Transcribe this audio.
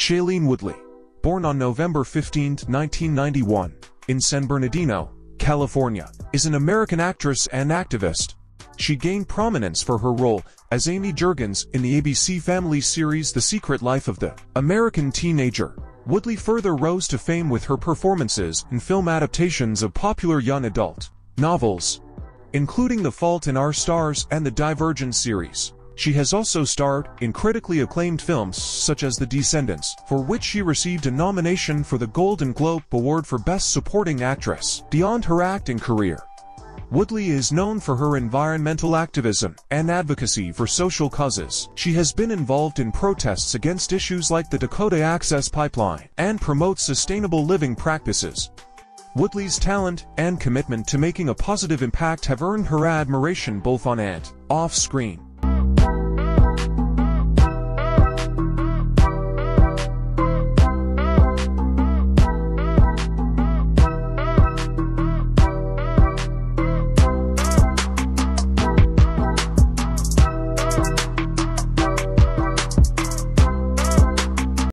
Shailene Woodley, born on November 15, 1991, in San Bernardino, California, is an American actress and activist. She gained prominence for her role as Amy Juergens in the ABC Family series The Secret Life of the American Teenager. Woodley further rose to fame with her performances in film adaptations of popular young adult novels, including The Fault in Our Stars and the Divergent series. She has also starred in critically acclaimed films such as The Descendants, for which she received a nomination for the Golden Globe Award for Best Supporting Actress. Beyond her acting career, Woodley is known for her environmental activism and advocacy for social causes. She has been involved in protests against issues like the Dakota Access Pipeline and promotes sustainable living practices. Woodley's talent and commitment to making a positive impact have earned her admiration both on and off screen. you.